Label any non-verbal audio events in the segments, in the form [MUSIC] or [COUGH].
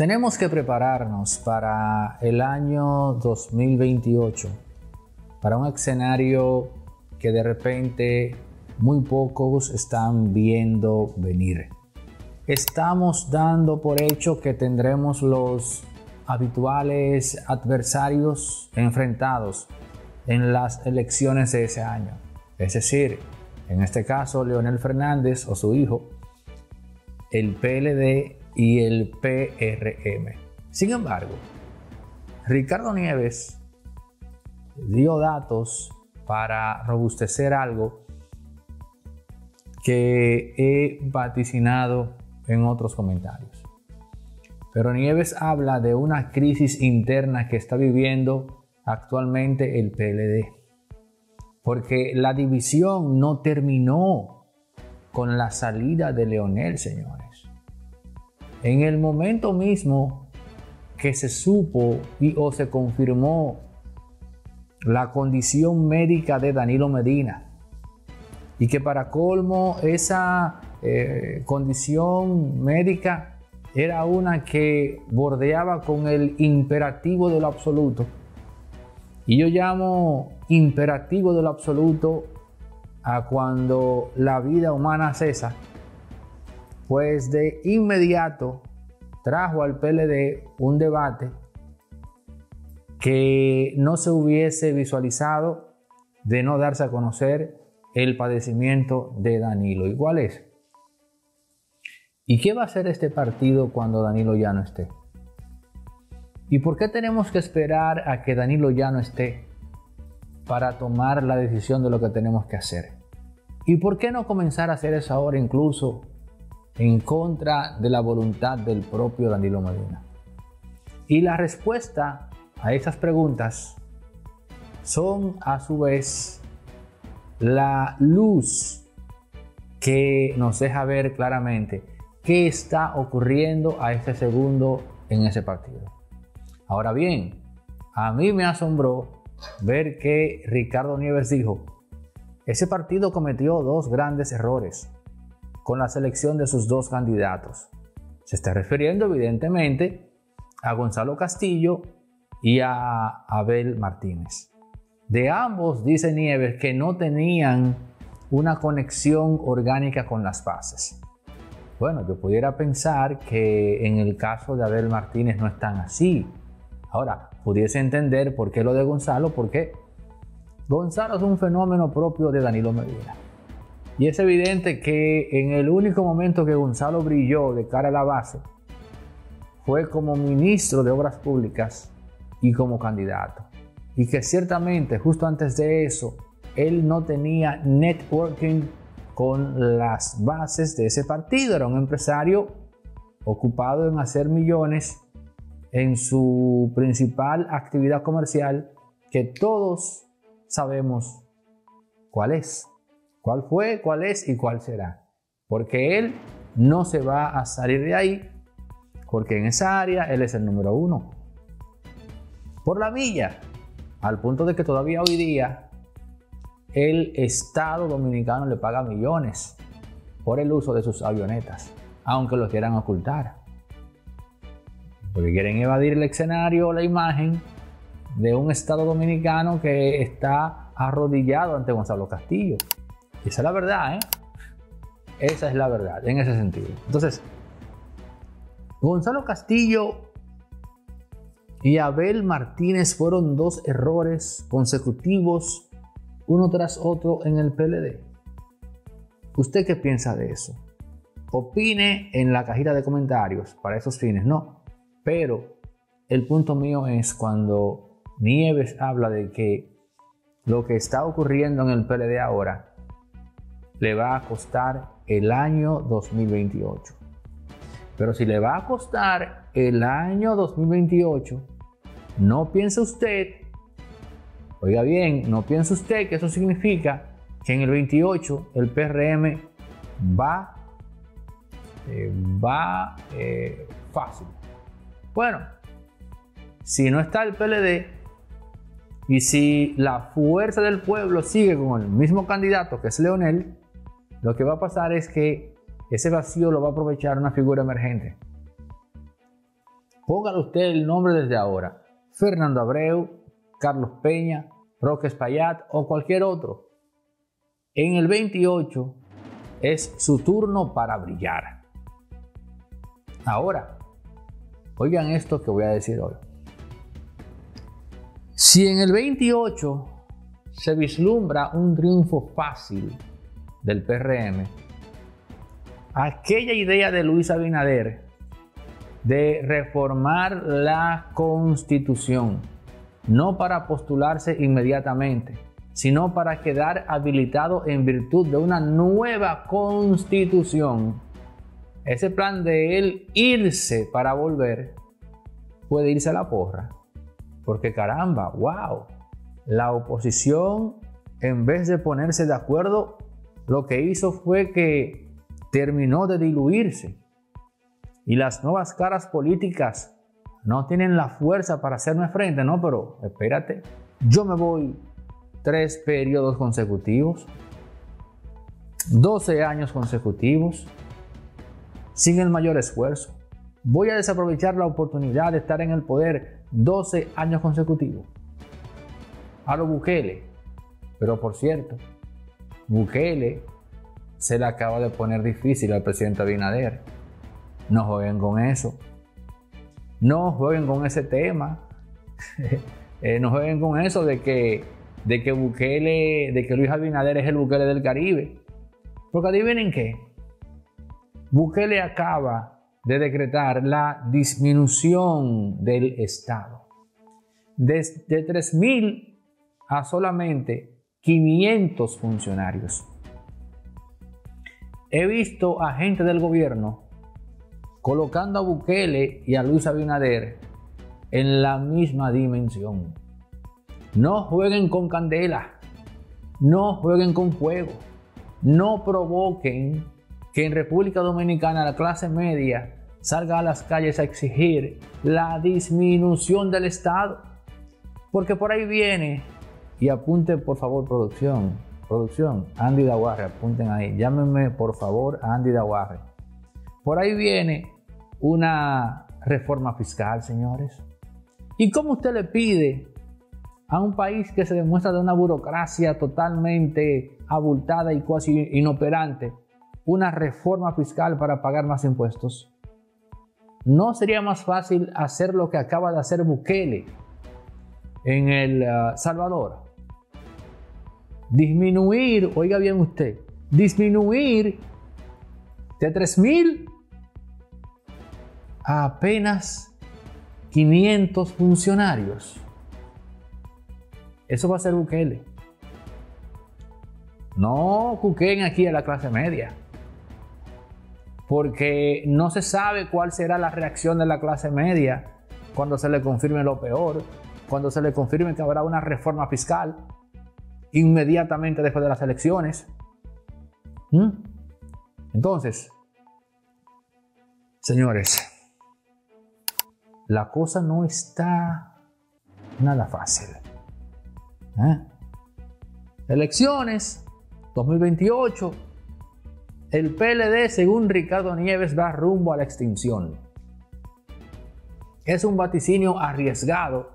Tenemos que prepararnos para el año 2028, para un escenario que de repente muy pocos están viendo venir. Estamos dando por hecho que tendremos los habituales adversarios enfrentados en las elecciones de ese año. Es decir, en este caso Leonel Fernández o su hijo, el PLD y el PRM. Sin embargo, Ricardo Nieves dio datos para robustecer algo que he vaticinado en otros comentarios. Pero Nieves habla de una crisis interna que está viviendo actualmente el PLD. Porque la división no terminó con la salida de Leonel, señores. En el momento mismo que se supo y o se confirmó la condición médica de Danilo Medina y que para colmo esa eh, condición médica era una que bordeaba con el imperativo de lo absoluto. Y yo llamo imperativo de lo absoluto a cuando la vida humana cesa, pues de inmediato trajo al PLD un debate que no se hubiese visualizado de no darse a conocer el padecimiento de Danilo. ¿Y cuál es? ¿Y qué va a hacer este partido cuando Danilo ya no esté? ¿Y por qué tenemos que esperar a que Danilo ya no esté para tomar la decisión de lo que tenemos que hacer? ¿Y por qué no comenzar a hacer eso ahora incluso en contra de la voluntad del propio Danilo Medina? Y la respuesta a esas preguntas son a su vez la luz que nos deja ver claramente qué está ocurriendo a este segundo en ese partido. Ahora bien, a mí me asombró ver que Ricardo Nieves dijo, ese partido cometió dos grandes errores con la selección de sus dos candidatos. Se está refiriendo evidentemente a Gonzalo Castillo y a Abel Martínez. De ambos dice Nieves que no tenían una conexión orgánica con las bases. Bueno, yo pudiera pensar que en el caso de Abel Martínez no están así. Ahora, pudiese entender por qué lo de Gonzalo, porque Gonzalo es un fenómeno propio de Danilo Medina. Y es evidente que en el único momento que Gonzalo brilló de cara a la base fue como ministro de Obras Públicas y como candidato. Y que ciertamente justo antes de eso, él no tenía networking con las bases de ese partido. Era un empresario ocupado en hacer millones en su principal actividad comercial que todos sabemos cuál es, cuál fue, cuál es y cuál será. Porque él no se va a salir de ahí porque en esa área él es el número uno por la milla, al punto de que todavía hoy día el Estado dominicano le paga millones por el uso de sus avionetas, aunque lo quieran ocultar. Porque quieren evadir el escenario o la imagen de un Estado dominicano que está arrodillado ante Gonzalo Castillo. Esa es la verdad, ¿eh? Esa es la verdad, en ese sentido. Entonces, Gonzalo Castillo y Abel Martínez fueron dos errores consecutivos, uno tras otro en el PLD. ¿Usted qué piensa de eso? Opine en la cajita de comentarios para esos fines, no. Pero el punto mío es cuando Nieves habla de que lo que está ocurriendo en el PLD ahora le va a costar el año 2028. Pero si le va a costar el año 2028, no piense usted, oiga bien, no piense usted que eso significa que en el 28 el PRM va, eh, va eh, fácil. Bueno, si no está el PLD y si la fuerza del pueblo sigue con el mismo candidato que es Leonel, lo que va a pasar es que ese vacío lo va a aprovechar una figura emergente Póngale usted el nombre desde ahora. Fernando Abreu, Carlos Peña, Roque Espaillat o cualquier otro. En el 28 es su turno para brillar. Ahora, oigan esto que voy a decir hoy. Si en el 28 se vislumbra un triunfo fácil del PRM, aquella idea de Luis Abinader de reformar la constitución, no para postularse inmediatamente, sino para quedar habilitado en virtud de una nueva constitución. Ese plan de él irse para volver puede irse a la porra. Porque caramba, wow, la oposición en vez de ponerse de acuerdo, lo que hizo fue que terminó de diluirse. Y las nuevas caras políticas no tienen la fuerza para hacerme frente, no, pero espérate, yo me voy tres periodos consecutivos, 12 años consecutivos, sin el mayor esfuerzo. Voy a desaprovechar la oportunidad de estar en el poder 12 años consecutivos. A lo Bukele. Pero por cierto, Bukele se le acaba de poner difícil al presidente Abinader. No jueguen con eso. No jueguen con ese tema. [LAUGHS] Eh, no jueguen con eso de que, de que Bukele, de que Luis Abinader es el Bukele del Caribe. Porque adivinen qué. Bukele acaba de decretar la disminución del Estado. Desde 3.000 a solamente 500 funcionarios. He visto a gente del gobierno colocando a Bukele y a Luis Abinader en la misma dimensión. No jueguen con candela, no jueguen con fuego, no provoquen que en República Dominicana la clase media salga a las calles a exigir la disminución del Estado. Porque por ahí viene, y apunten por favor producción, producción, Andy Dawarre, apunten ahí, llámenme por favor a Andy Dawarre por ahí viene una reforma fiscal, señores. ¿Y cómo usted le pide a un país que se demuestra de una burocracia totalmente abultada y casi inoperante una reforma fiscal para pagar más impuestos? ¿No sería más fácil hacer lo que acaba de hacer Bukele en El uh, Salvador? Disminuir, oiga bien usted, disminuir de 3.000 a apenas 500 funcionarios. Eso va a ser Bukele. No cuquen aquí a la clase media. Porque no se sabe cuál será la reacción de la clase media cuando se le confirme lo peor, cuando se le confirme que habrá una reforma fiscal inmediatamente después de las elecciones. ¿Mm? Entonces, señores, la cosa no está nada fácil. ¿eh? Elecciones 2028. El PLD, según Ricardo Nieves, va rumbo a la extinción. Es un vaticinio arriesgado,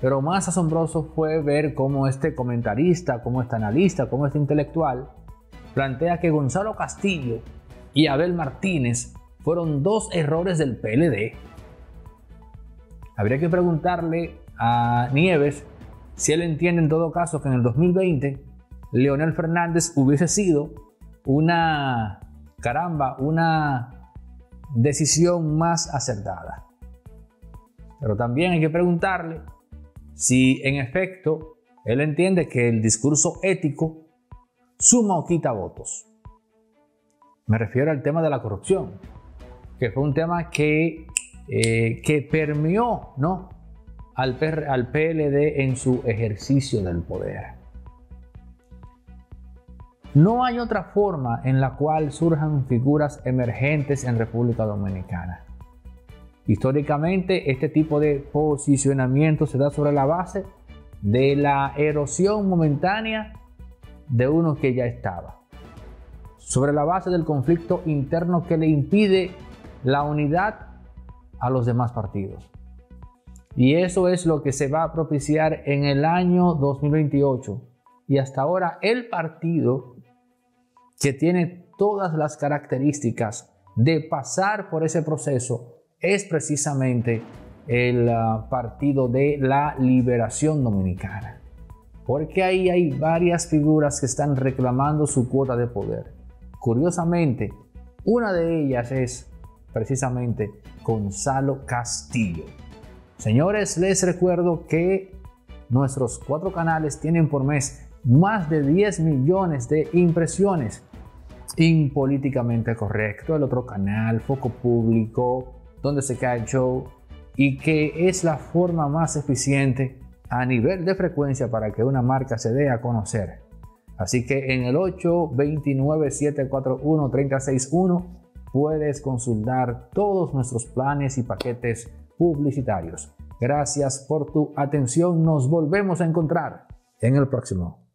pero más asombroso fue ver cómo este comentarista, cómo este analista, cómo este intelectual plantea que Gonzalo Castillo y Abel Martínez fueron dos errores del PLD. Habría que preguntarle a Nieves si él entiende en todo caso que en el 2020 Leonel Fernández hubiese sido una, caramba, una decisión más acertada. Pero también hay que preguntarle si en efecto él entiende que el discurso ético suma o quita votos. Me refiero al tema de la corrupción, que fue un tema que, eh, que permeó al, al PLD en su ejercicio del poder. No hay otra forma en la cual surjan figuras emergentes en República Dominicana. Históricamente, este tipo de posicionamiento se da sobre la base de la erosión momentánea de uno que ya estaba, sobre la base del conflicto interno que le impide la unidad a los demás partidos. Y eso es lo que se va a propiciar en el año 2028. Y hasta ahora el partido que tiene todas las características de pasar por ese proceso es precisamente el ah, Partido de la Liberación Dominicana. Porque ahí hay varias figuras que están reclamando su cuota de poder. Curiosamente, una de ellas es precisamente Gonzalo Castillo. Señores, les recuerdo que nuestros cuatro canales tienen por mes más de 10 millones de impresiones. Impolíticamente correcto, el otro canal, Foco Público, donde se cae el show, y que es la forma más eficiente a nivel de frecuencia para que una marca se dé a conocer. Así que en el 829-741-3061 puedes consultar todos nuestros planes y paquetes publicitarios. Gracias por tu atención. Nos volvemos a encontrar en el próximo.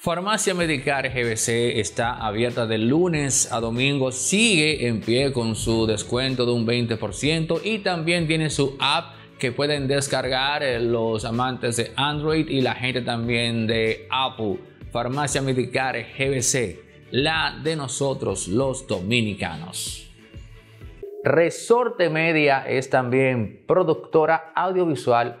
Farmacia Medicar GBC está abierta de lunes a domingo, sigue en pie con su descuento de un 20% y también tiene su app que pueden descargar eh, los amantes de Android y la gente también de Apple. Farmacia Medicar GBC, la de nosotros los dominicanos. Resorte Media es también productora audiovisual